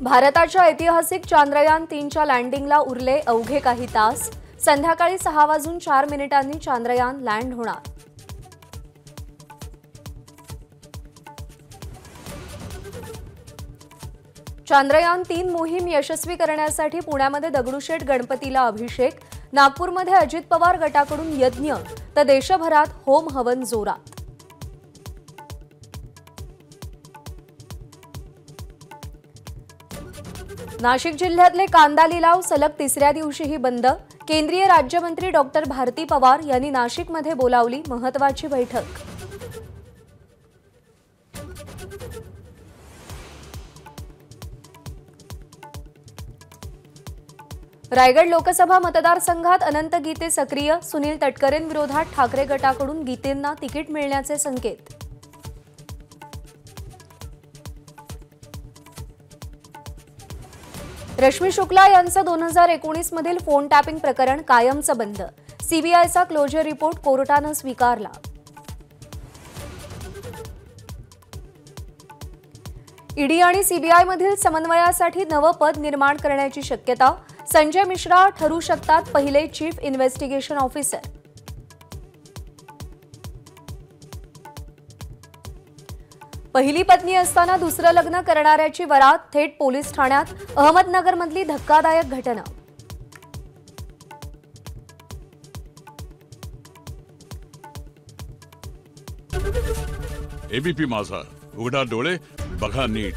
भारताच्या ऐतिहासिक चांद्रयान तीनच्या लँडिंगला उरले अवघे काही तास. संध्याकाळी सहा वाजून चार मिनिटांनी चांद्रयान लँड होणार. चांद्रयान तीन मोहीम यशस्वी करण्यासाठी पुण्यामध्ये दगडूशेठ गणपतीला अभिषेक नागपूरमध्ये अजित पवार गटाकडून यज्ञ तर देशभरात होम हवन जोरात. नाशिक जिल्ह्यातले कांदा लिलाव सलग तिसऱ्या दिवशीही बंद. केंद्रीय राज्यमंत्री डॉक्टर भारती पवार यांनी नाशिकमध्ये बोलावली महत्वाची बैठक. रायगड लोकसभा मतदारसंघात अनंत गीते सक्रिय सुनील तटकरेंविरोधात ठाकरे गटाकडून गीतेंना तिकीट मिळण्याचे संकेत. रश्मी शुक्ला यांचं दोन हजार एकोणीसमधील फोन टॅपिंग प्रकरण कायमचं बंद. सीबीआयचा क्लोजर रिपोर्ट कोर्टानं स्वीकारला. ईडी आणि सीबीआय मधील समन्वयासाठी नवं पद निर्माण करण्याची शक्यता. संजय मिश्रा ठरू शकतात पहिले चीफ इन्व्हेस्टिगेशन ऑफिसर पहिली पत्नी असताना दुसरं लग्न करणाऱ्याची वरात थेट पोलीस ठाण्यात अहमदनगरमधली धक्कादायक घटना. एबीपी माझा. उघडा डोळे बघा नीट.